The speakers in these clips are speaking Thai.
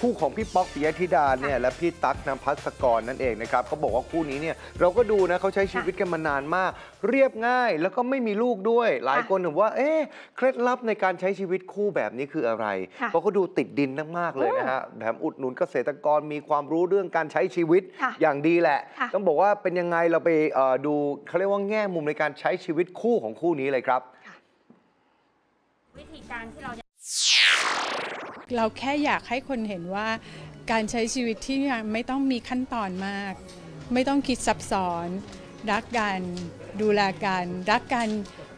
คู่ของพี่ป๊อกปิยธิดาเนี่ยและพี่ตั๊กนภัสกรนั่นเองนะครับเขาบอกว่าคู่นี้เนี่ยเราก็ดูนะเขาใช้ชีวิตกันมานานมาก เรียบง่ายแล้วก็ไม่มีลูกด้วย หลายคนถึงว่าเอ๊ะเคล็ดลับในการใช้ชีวิตคู่แบบนี้คืออะไรค่ะเพราะเขาดูติดดินมากๆเลยนะฮะแถมอุดหนุนเกษตรกรมีความรู้เรื่องการใช้ชีวิตค่ะอย่างดีแหละค่ะต้องบอกว่าเป็นยังไงเราไปเอ่อดูเขาเรียกว่าแง่มุมในการใช้ชีวิตคู่ของคู่นี้เลยครับ วิธีการที่เราจะ เราแค่อยากให้คนเห็นว่าการใช้ชีวิตที่ไม่ต้องมีขั้นตอนมาก ไม่ต้องคิดซับซ้อน รักกันดูแลกันรักกัน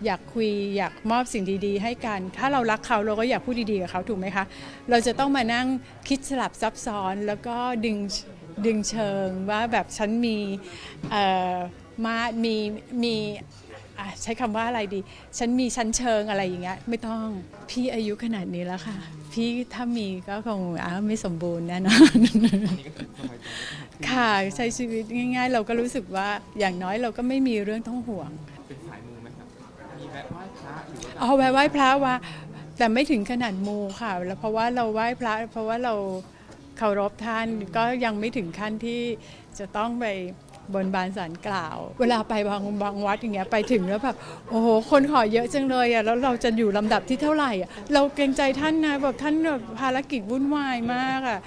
อยากคุยอยากมอบสิ่งดีๆ ให้กัน ถ้าเรารักเขาเราก็อยากพูดดีๆกับเขาถูกไหมคะ เราจะต้องมานั่งคิดสลับซับซ้อนแล้วก็ดึงดึงเชิงว่าแบบฉันมีมามีมี อะใช้คำว่าอะไรดี ฉันมีชั้นเชิงอะไรอย่างเงี้ยไม่ต้องพี่อายุขนาดนี้แล้วค่ะ พี่ถ้ามีก็คงอ้าวไม่สมบูรณ์แน่นอนค่ะใช้ชีวิตง่าย ๆ เราก็รู้สึกว่าอย่างน้อยเราก็ไม่มีเรื่องต้องห่วงเป็นสายมูไหมครับมีแวะไหว้พระหรือว่าเอาไว้ไหว้พระว่า แต่ไม่ถึงขนาดมูค่ะ แล้วเพราะว่าเราไหว้พระ เพราะว่าเราเคารพท่านก็ยังไม่ถึงขั้นที่จะต้องไป บนบานสารกล่าว เวลาไปบางบางวัดอย่างเงี้ยไปถึงแล้วแบบโอ้โหคนขอเยอะจังเลยอะแล้วเราจะอยู่ลำดับที่เท่าไหร่อะเราเกรงใจท่านนะแบบท่านแบบภารกิจวุ่นวายมากอะ